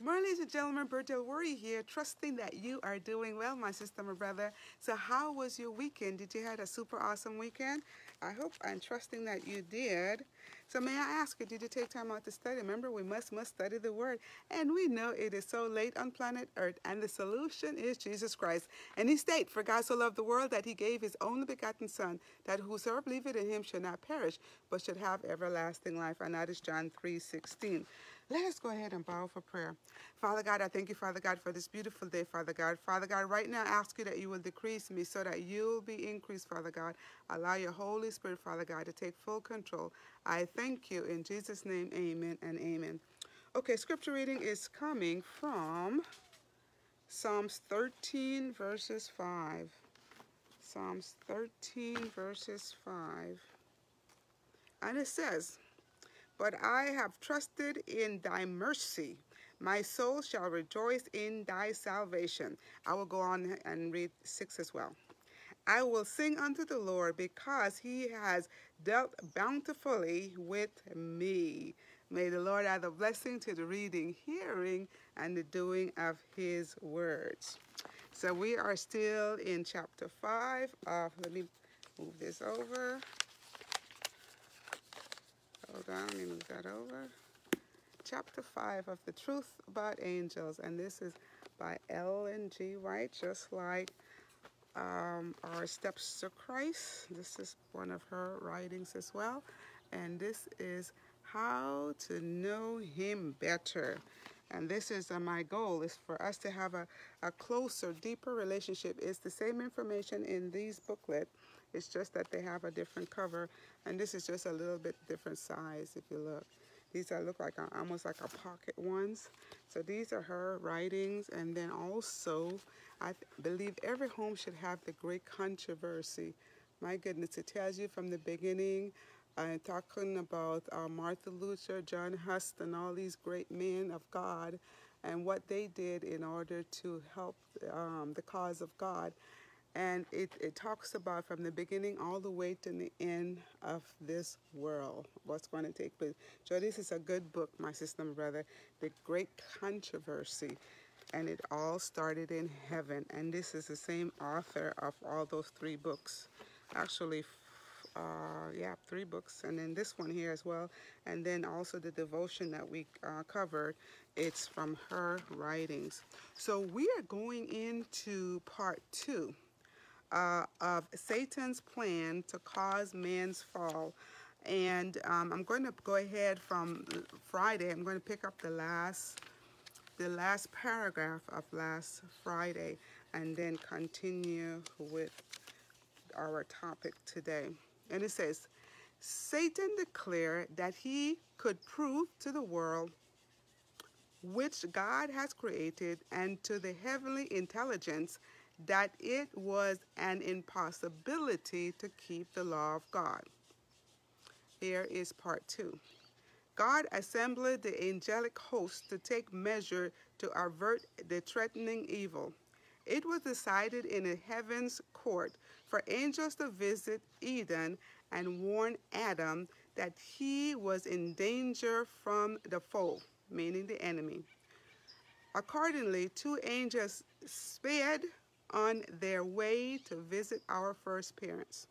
More ladies and gentlemen, Berdel Warrior here, trusting that you are doing well, my sister, my brother. So how was your weekend? Did you have a super awesome weekend? I hope I'm trusting that you did. So may I ask you, did you take time out to study? Remember, we must must study the Word. And we know it is so late on planet Earth, and the solution is Jesus Christ. And he states, For God so loved the world that he gave his only begotten Son, that whosoever believeth in him should not perish, but should have everlasting life. And that is John 3, 16. Let us go ahead and bow for prayer. Father God, I thank you, Father God, for this beautiful day, Father God. Father God, right now I ask you that you will decrease me so that you'll be increased, Father God. Allow your Holy Spirit, Father God, to take full control. I thank you in Jesus' name, amen and amen. Okay, scripture reading is coming from Psalms 13, verses 5. Psalms 13, verses 5. And it says, but I have trusted in thy mercy. My soul shall rejoice in thy salvation. I will go on and read 6 as well. I will sing unto the Lord because he has dealt bountifully with me. May the Lord add a blessing to the reading, hearing, and the doing of his words. So we are still in chapter 5 of, let me move this over. Hold on, let me move that over. Chapter 5 of The Truth About Angels, and this is by Ellen G. White, just like um, Our Steps to Christ. This is one of her writings as well, and this is How to Know Him Better. And this is uh, my goal, is for us to have a, a closer, deeper relationship. It's the same information in these booklets, it's just that they have a different cover, and this is just a little bit different size if you look. These are look like a, almost like a pocket ones. So these are her writings, and then also I believe every home should have the great controversy. My goodness, it tells you from the beginning, uh, talking about uh, Martin Luther, John Huss, and all these great men of God, and what they did in order to help um, the cause of God and it, it talks about from the beginning all the way to the end of this world what's going to take place. So this is a good book my sister and brother the great controversy. And it all started in heaven. And this is the same author of all those three books. Actually uh, yeah three books. And then this one here as well. And then also the devotion that we uh, covered it's from her writings. So we are going into part two uh, of Satan's plan to cause man's fall. And um, I'm going to go ahead from Friday. I'm going to pick up the last, the last paragraph of last Friday and then continue with our topic today. And it says, Satan declared that he could prove to the world which God has created and to the heavenly intelligence that it was an impossibility to keep the law of God. Here is part two. God assembled the angelic host to take measure to avert the threatening evil. It was decided in a heaven's court for angels to visit Eden and warn Adam that he was in danger from the foe, meaning the enemy. Accordingly, two angels sped on their way to visit our first parents.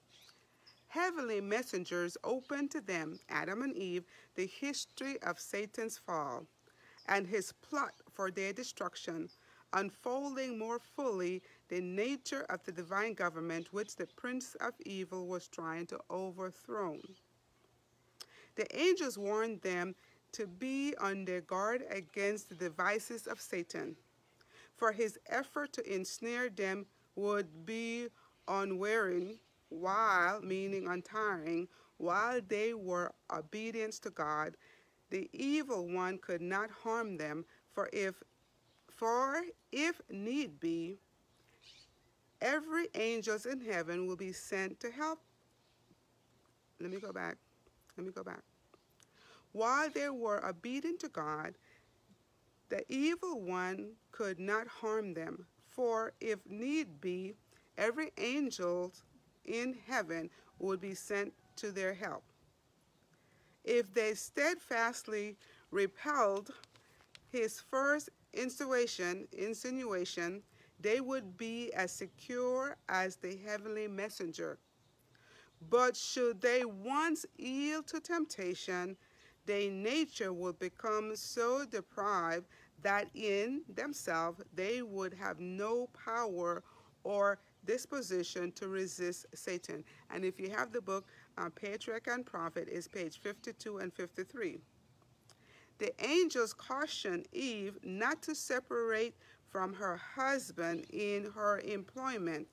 Heavenly messengers opened to them, Adam and Eve, the history of Satan's fall and his plot for their destruction, unfolding more fully the nature of the divine government which the prince of evil was trying to overthrow. The angels warned them to be on their guard against the devices of Satan for his effort to ensnare them would be unwearying while, meaning untiring, while they were obedient to God, the evil one could not harm them, for if for if need be, every angels in heaven will be sent to help. Let me go back. Let me go back. While they were obedient to God, the evil one could not harm them, for if need be, every angel in heaven would be sent to their help. If they steadfastly repelled his first insinuation, insinuation, they would be as secure as the heavenly messenger. But should they once yield to temptation, their nature would become so deprived that in themselves they would have no power or disposition to resist Satan. And if you have the book, uh, Patriarch and Prophet, is page 52 and 53. The angels cautioned Eve not to separate from her husband in her employment,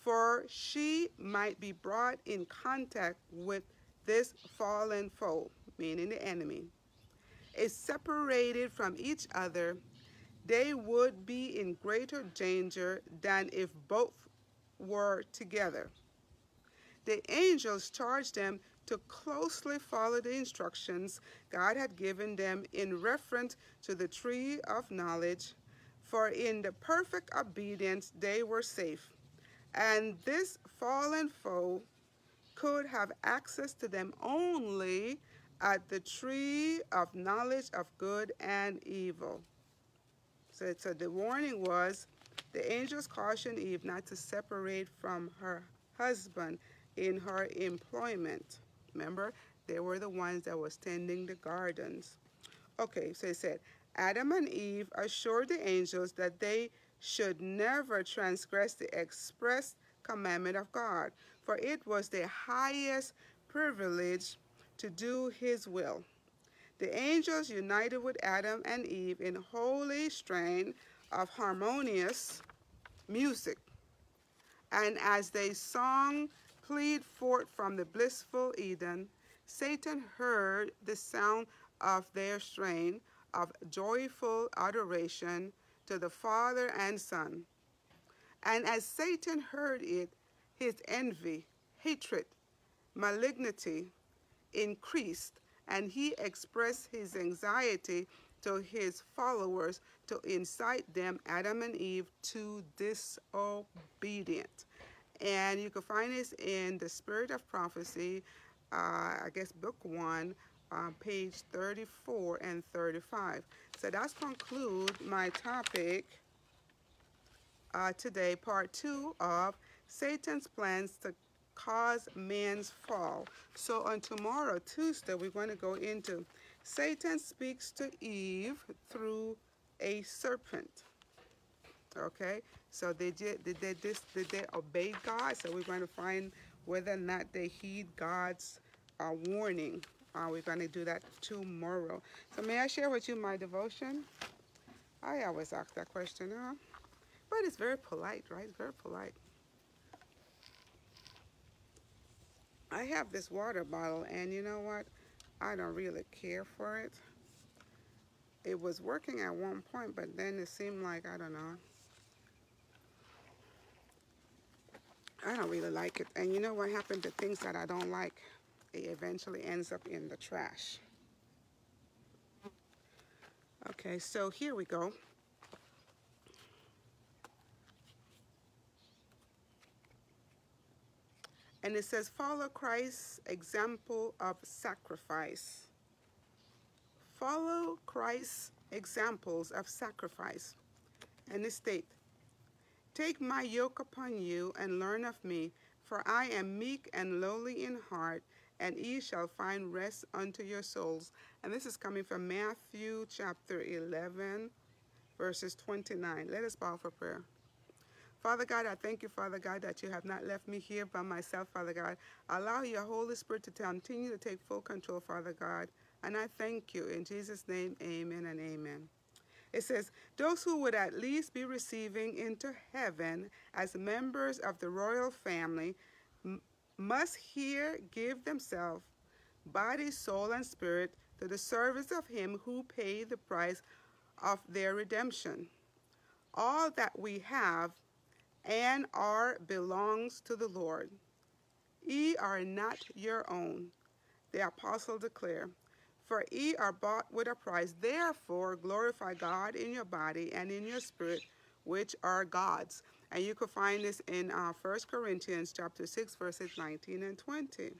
for she might be brought in contact with this fallen foe, meaning the enemy. Is separated from each other, they would be in greater danger than if both were together. The angels charged them to closely follow the instructions God had given them in reference to the tree of knowledge, for in the perfect obedience they were safe. And this fallen foe could have access to them only at the tree of knowledge of good and evil. So, so the warning was the angels cautioned Eve not to separate from her husband in her employment. Remember, they were the ones that was tending the gardens. Okay, so it said, Adam and Eve assured the angels that they should never transgress the express commandment of God, for it was the highest privilege to do his will. The angels united with Adam and Eve in holy strain of harmonious music. And as they sung plead forth from the blissful Eden, Satan heard the sound of their strain of joyful adoration to the Father and Son. And as Satan heard it, his envy, hatred, malignity increased, and he expressed his anxiety to his followers to incite them, Adam and Eve, to disobedience. And you can find this in the Spirit of Prophecy, uh, I guess book one, uh, page 34 and 35. So that's conclude my topic uh, today, part two of Satan's plans to cause man's fall. So on tomorrow, Tuesday, we're going to go into Satan speaks to Eve through a serpent. Okay, so they did, did they this did they obey God? So we're going to find whether or not they heed God's uh, warning. Uh, we're going to do that tomorrow. So may I share with you my devotion? I always ask that question, huh? But it's very polite, right? It's very polite. I have this water bottle, and you know what? I don't really care for it. It was working at one point, but then it seemed like, I don't know, I don't really like it. And you know what happened? to things that I don't like, it eventually ends up in the trash. Okay, so here we go. And it says, follow Christ's example of sacrifice. Follow Christ's examples of sacrifice. And it states, Take my yoke upon you and learn of me, for I am meek and lowly in heart, and ye shall find rest unto your souls. And this is coming from Matthew chapter 11, verses 29. Let us bow for prayer. Father God, I thank you, Father God, that you have not left me here by myself, Father God. Allow your Holy Spirit to continue to take full control, Father God. And I thank you. In Jesus' name, amen and amen. It says, those who would at least be receiving into heaven as members of the royal family must here give themselves, body, soul, and spirit to the service of him who paid the price of their redemption. All that we have and are belongs to the Lord. Ye are not your own, the apostle declare. For ye are bought with a price. Therefore, glorify God in your body and in your spirit, which are God's. And you can find this in uh, 1 Corinthians chapter 6, verses 19 and 20.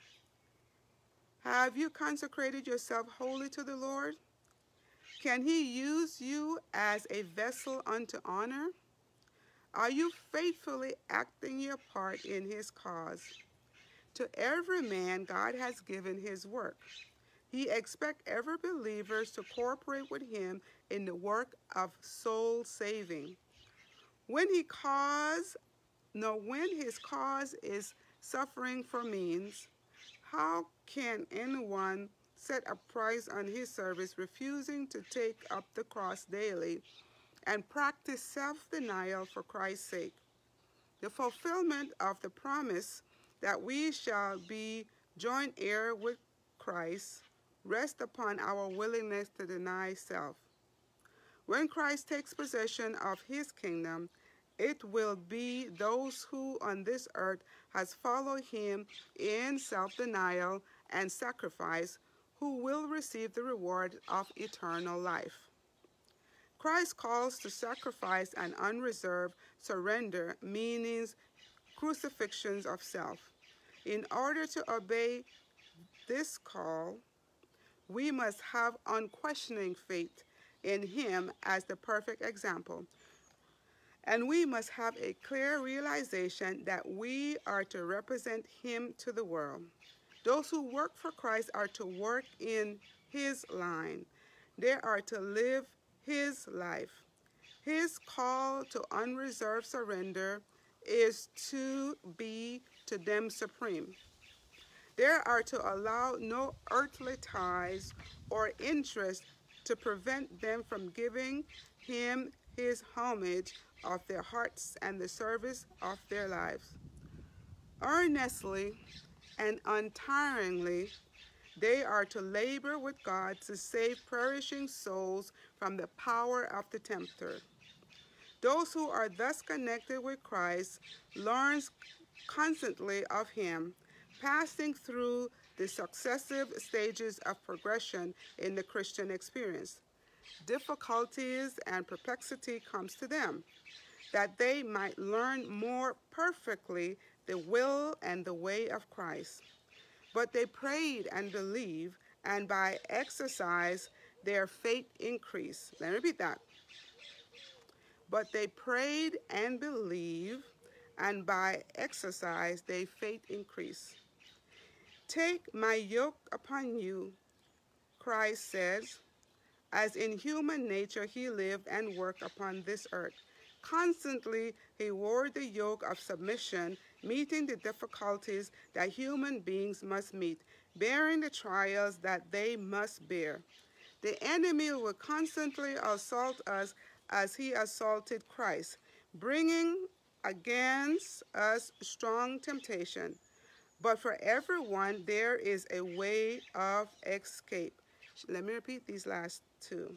Have you consecrated yourself wholly to the Lord? Can he use you as a vessel unto honor? Are you faithfully acting your part in his cause? To every man, God has given his work. He expects every believer to cooperate with him in the work of soul saving. When he cause, no, when his cause is suffering for means, how can anyone set a price on his service, refusing to take up the cross daily and practice self-denial for Christ's sake? The fulfillment of the promise that we shall be joint heir with Christ rests upon our willingness to deny self. When Christ takes possession of his kingdom, it will be those who on this earth has followed him in self-denial and sacrifice who will receive the reward of eternal life. Christ calls to sacrifice and unreserved surrender, meanings crucifixions of self. In order to obey this call, we must have unquestioning faith in him as the perfect example. And we must have a clear realization that we are to represent him to the world. Those who work for Christ are to work in his line. They are to live his life. His call to unreserved surrender is to be to them supreme. They are to allow no earthly ties or interest to prevent them from giving him his homage of their hearts and the service of their lives. Earnestly and untiringly, they are to labor with God to save perishing souls from the power of the tempter. Those who are thus connected with Christ learns constantly of him, passing through the successive stages of progression in the Christian experience. Difficulties and perplexity comes to them, that they might learn more perfectly the will and the way of Christ. But they prayed and believed, and by exercise their faith increased. Let me repeat that. But they prayed and believed, and by exercise their faith increased. Take my yoke upon you, Christ says, as in human nature he lived and worked upon this earth. Constantly he wore the yoke of submission, meeting the difficulties that human beings must meet, bearing the trials that they must bear. The enemy will constantly assault us as he assaulted Christ, bringing against us strong temptation. But for everyone, there is a way of escape. Let me repeat these last two.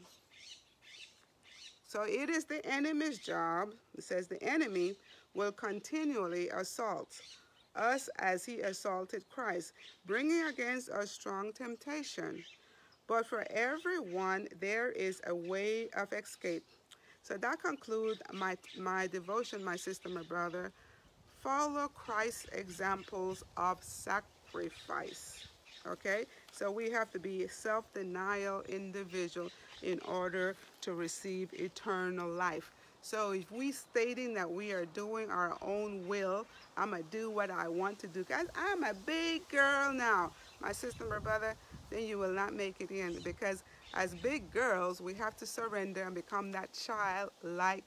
So it is the enemy's job, it says the enemy will continually assault us as he assaulted Christ, bringing against us strong temptation. But for everyone, there is a way of escape. So that concludes my, my devotion, my sister, my brother. Follow Christ's examples of sacrifice. Okay? So we have to be self-denial individual in order to receive eternal life. So if we stating that we are doing our own will, I'm going to do what I want to do. Guys, I'm a big girl now. My sister, my brother, then you will not make it in. Because as big girls, we have to surrender and become that childlike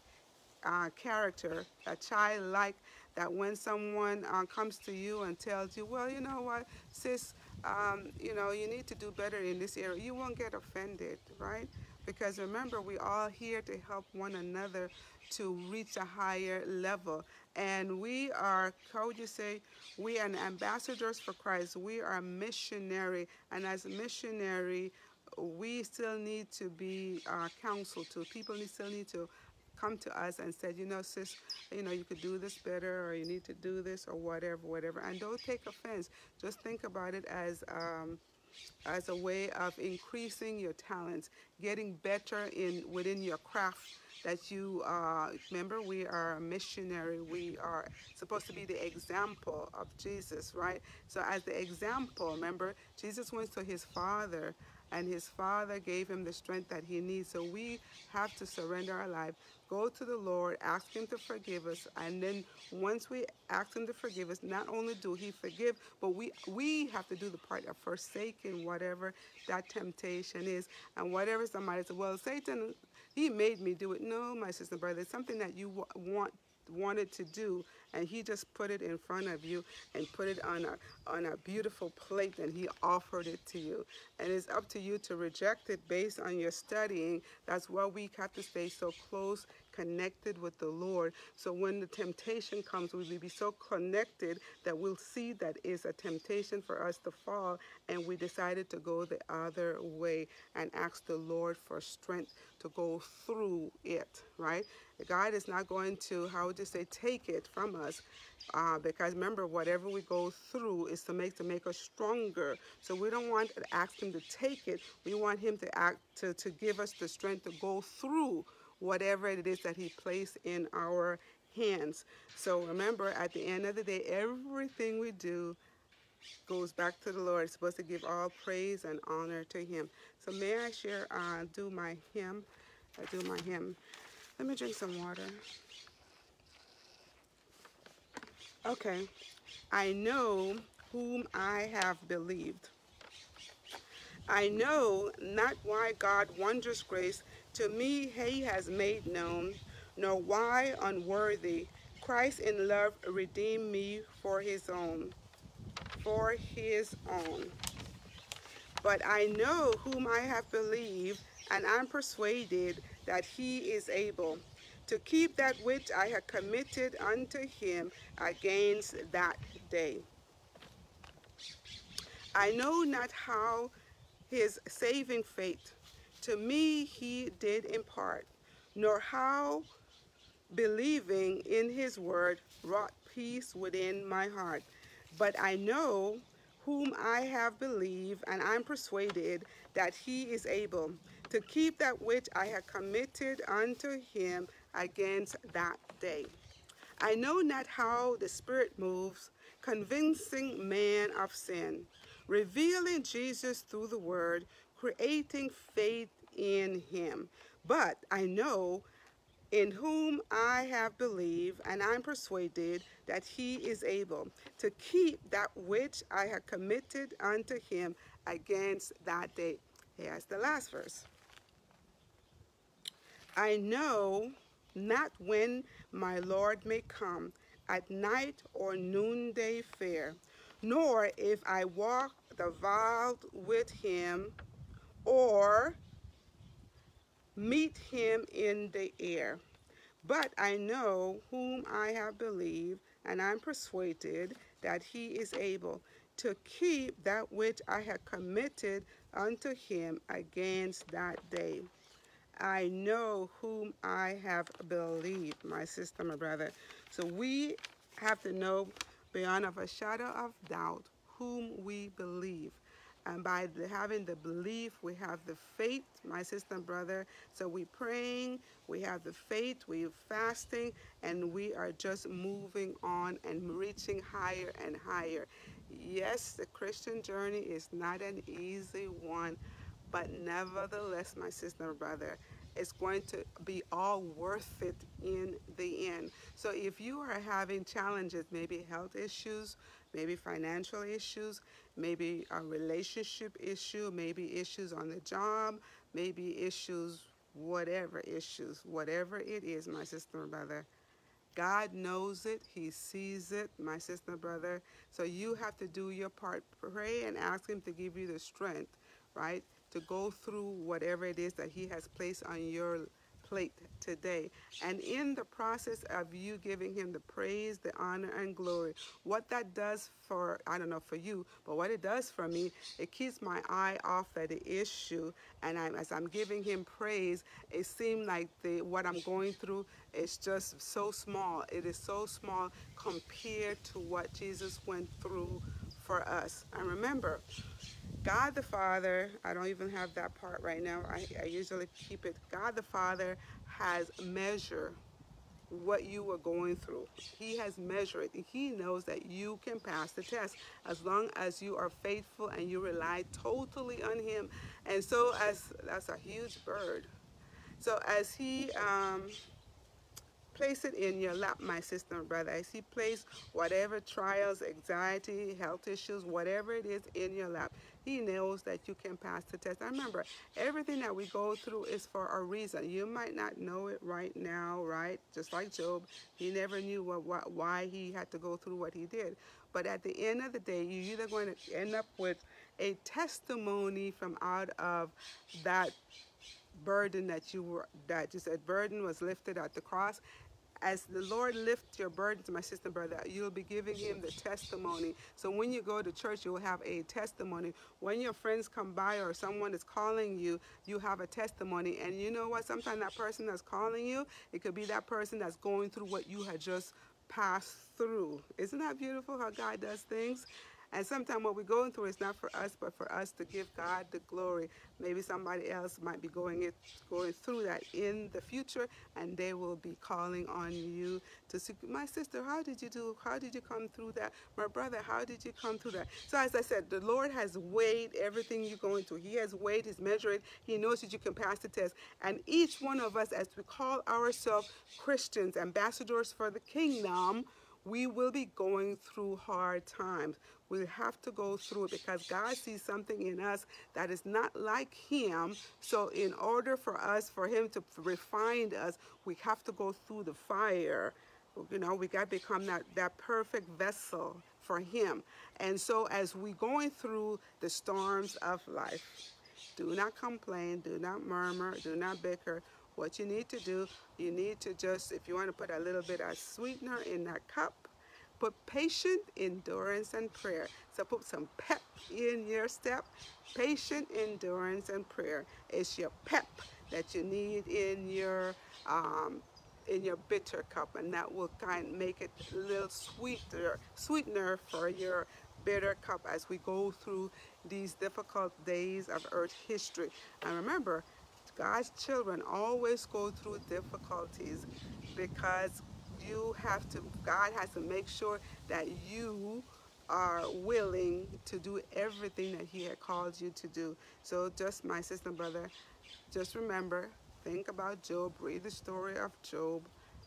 uh, character, a childlike that when someone uh, comes to you and tells you, well, you know what, sis, um, you know, you need to do better in this area, you won't get offended, right? Because remember, we're all here to help one another to reach a higher level. And we are, how would you say, we are ambassadors for Christ. We are missionary. And as missionary, we still need to be uh, counseled to. People still need to come to us and said, you know, sis, you know, you could do this better or you need to do this or whatever, whatever. And don't take offense. Just think about it as um, as a way of increasing your talents, getting better in within your craft that you uh, remember we are a missionary we are supposed to be the example of Jesus right so as the example remember Jesus went to his father and his father gave him the strength that he needs. So we have to surrender our life, go to the Lord, ask him to forgive us, and then once we ask him to forgive us, not only do he forgive, but we we have to do the part of forsaking whatever that temptation is. And whatever somebody says, well, Satan, he made me do it. No, my sister brother, it's something that you want wanted to do and he just put it in front of you and put it on a on a beautiful plate and he offered it to you. And it's up to you to reject it based on your studying. That's why we have to stay so close connected with the Lord. So when the temptation comes, we will be so connected that we'll see that is a temptation for us to fall, and we decided to go the other way and ask the Lord for strength to go through it, right? God is not going to, how would you say, take it from us. Uh, because remember, whatever we go through is to make to make us stronger. So we don't want to ask Him to take it. We want Him to act to, to give us the strength to go through whatever it is that He placed in our hands. So remember, at the end of the day, everything we do goes back to the Lord. It's supposed to give all praise and honor to Him. So may I share, uh, do my hymn? I do my hymn. Let me drink some water. Okay. I know whom I have believed. I know not why God wondrous grace to me he has made known, nor why unworthy Christ in love redeemed me for his own, for his own. But I know whom I have believed, and I'm persuaded that he is able to keep that which I have committed unto him against that day. I know not how his saving faith to me he did impart, nor how believing in his word wrought peace within my heart. But I know whom I have believed, and I'm persuaded that he is able to keep that which I have committed unto him against that day. I know not how the Spirit moves, convincing man of sin, revealing Jesus through the Word, creating faith in him. But I know in whom I have believed, and I'm persuaded that he is able to keep that which I have committed unto him against that day. Here's the last verse. I know not when my Lord may come, at night or noonday fair, nor if I walk the vault with him, or meet him in the air. But I know whom I have believed, and I'm persuaded that he is able to keep that which I have committed unto him against that day. I know whom I have believed, my sister, my brother. So we have to know beyond of a shadow of doubt whom we believe. And by the, having the belief, we have the faith, my sister and brother. So we praying, we have the faith, we're fasting, and we are just moving on and reaching higher and higher. Yes, the Christian journey is not an easy one, but nevertheless, my sister and brother, it's going to be all worth it in the end. So if you are having challenges, maybe health issues, maybe financial issues, maybe a relationship issue, maybe issues on the job, maybe issues, whatever issues, whatever it is, my sister and brother. God knows it. He sees it, my sister and brother. So you have to do your part. Pray and ask Him to give you the strength, right, to go through whatever it is that He has placed on your plate today. And in the process of you giving him the praise, the honor, and glory, what that does for, I don't know for you, but what it does for me, it keeps my eye off of the issue. And I'm, as I'm giving him praise, it seems like the, what I'm going through is just so small. It is so small compared to what Jesus went through for us. And remember, God the Father, I don't even have that part right now. I, I usually keep it. God the Father has measure what you were going through. He has measured it. He knows that you can pass the test as long as you are faithful and you rely totally on Him. And so, as that's a huge bird. So, as He um, place it in your lap, my sister and brother, as He place whatever trials, anxiety, health issues, whatever it is in your lap, he knows that you can pass the test. I remember, everything that we go through is for a reason. You might not know it right now, right? Just like Job, he never knew what, what, why he had to go through what he did. But at the end of the day, you're either going to end up with a testimony from out of that burden that you were that just a burden was lifted at the cross as the Lord lifts your burdens, my sister brother, you'll be giving him the testimony. So when you go to church, you'll have a testimony. When your friends come by or someone is calling you, you have a testimony. And you know what? Sometimes that person that's calling you, it could be that person that's going through what you had just passed through. Isn't that beautiful how God does things? And sometimes what we're going through is not for us, but for us to give God the glory. Maybe somebody else might be going it, going through that in the future, and they will be calling on you to see, my sister, how did you do? How did you come through that? My brother, how did you come through that? So as I said, the Lord has weighed everything you're going through. He has weighed, He's measured He knows that you can pass the test. And each one of us, as we call ourselves Christians, ambassadors for the kingdom, we will be going through hard times. We have to go through it because God sees something in us that is not like Him. So, in order for us, for Him to refine us, we have to go through the fire. You know, we got to become that, that perfect vessel for Him. And so, as we going through the storms of life, do not complain, do not murmur, do not bicker. What you need to do, you need to just, if you want to put a little bit of sweetener in that cup, Put patient endurance and prayer. So put some pep in your step. Patient endurance and prayer is your pep that you need in your um, in your bitter cup, and that will kind of make it a little sweeter, sweetener for your bitter cup as we go through these difficult days of Earth history. And remember, God's children always go through difficulties because you have to, God has to make sure that you are willing to do everything that he had called you to do. So just my sister brother, just remember, think about Job, read the story of Job,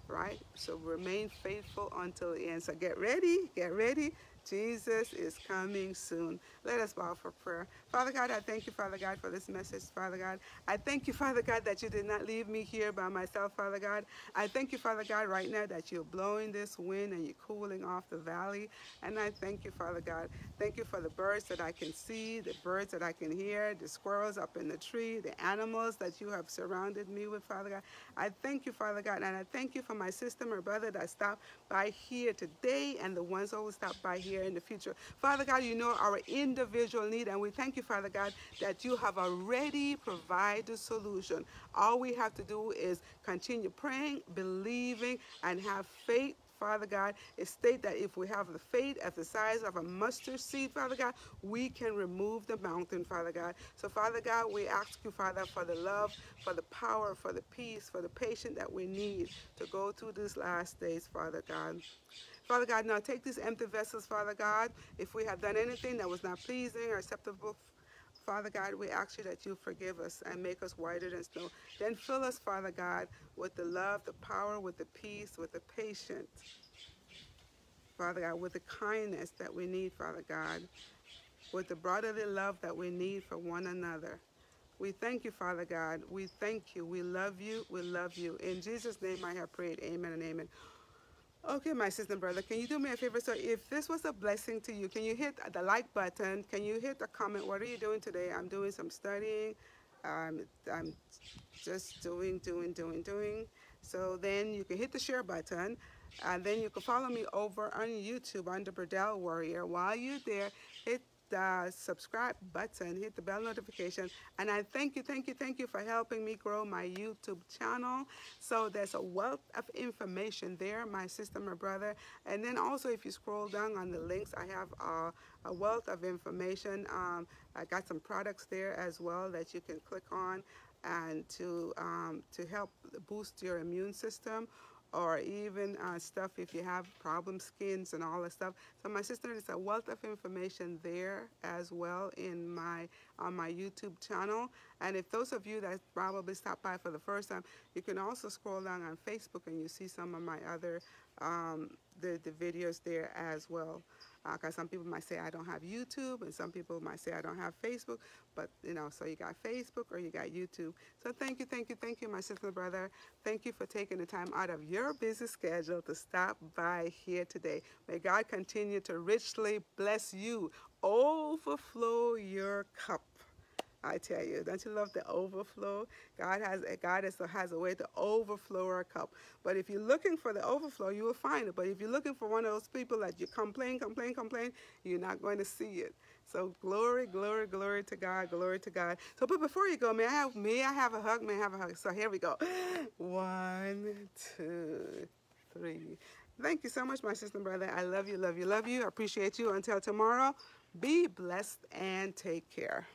right? So remain faithful until the end. So get ready, get ready Jesus is coming soon. Let us bow for prayer. Father God, I thank you, Father God, for this message, Father God. I thank you, Father God, that you did not leave me here by myself, Father God. I thank you, Father God, right now that you're blowing this wind and you're cooling off the valley. And I thank you, Father God. Thank you for the birds that I can see, the birds that I can hear, the squirrels up in the tree, the animals that you have surrounded me with, Father God. I thank you, Father God, and I thank you for my sister, my brother that stopped by here today and the ones who will stop by here in the future. Father God, you know our individual need, and we thank you, Father God, that you have already provided solution. All we have to do is continue praying, believing, and have faith Father God, it state that if we have the faith as the size of a mustard seed, Father God, we can remove the mountain, Father God. So, Father God, we ask you, Father, for the love, for the power, for the peace, for the patience that we need to go through these last days, Father God. Father God, now take these empty vessels, Father God. If we have done anything that was not pleasing or acceptable, Father God, we ask you that you forgive us and make us whiter than snow. Then fill us, Father God, with the love, the power, with the peace, with the patience. Father God, with the kindness that we need, Father God, with the brotherly love that we need for one another. We thank you, Father God. We thank you. We love you. We love you. In Jesus' name I have prayed. Amen and amen. Okay, my sister and brother, can you do me a favor? So if this was a blessing to you, can you hit the like button? Can you hit the comment? What are you doing today? I'm doing some studying. Um, I'm just doing, doing, doing, doing. So then you can hit the share button. And then you can follow me over on YouTube under Berdel Warrior. While you're there, hit the subscribe button, hit the bell notification. And I thank you, thank you, thank you for helping me grow my YouTube channel. So there's a wealth of information there, my sister, my brother. And then also if you scroll down on the links, I have uh, a wealth of information. Um, I got some products there as well that you can click on and to, um, to help boost your immune system or even uh, stuff if you have problem skins and all that stuff. So my sister, there's a wealth of information there as well in my on my YouTube channel. And if those of you that probably stopped by for the first time, you can also scroll down on Facebook and you see some of my other um, the, the videos there as well because uh, some people might say I don't have YouTube and some people might say I don't have Facebook but you know so you got Facebook or you got YouTube. So thank you thank you thank you my sister brother. Thank you for taking the time out of your busy schedule to stop by here today. May God continue to richly bless you. Overflow your cup I tell you, don't you love the overflow? God has a God has, has a way to overflow our cup. But if you're looking for the overflow, you will find it. But if you're looking for one of those people that you complain, complain, complain, you're not going to see it. So glory, glory, glory to God, glory to God. So, but before you go, may I have may I have a hug? May I have a hug? So here we go. One, two, three. Thank you so much, my sister and brother. I love you, love you, love you. I appreciate you. Until tomorrow, be blessed and take care.